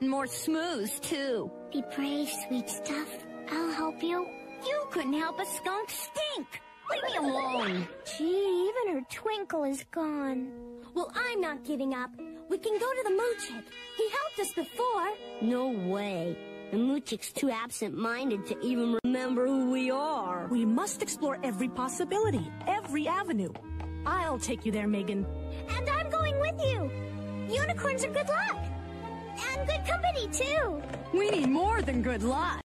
More smooth, too. Be brave, sweet stuff. I'll help you. You couldn't help a skunk stink. Leave me alone. Gee, even her twinkle is gone. Well, I'm not giving up. We can go to the Moochick. He helped us before. No way. The Moochick's too absent-minded to even remember who we are. We must explore every possibility, every avenue. I'll take you there, Megan. And I'm going with you. Unicorns are good luck. Good company, too. We need more than good luck.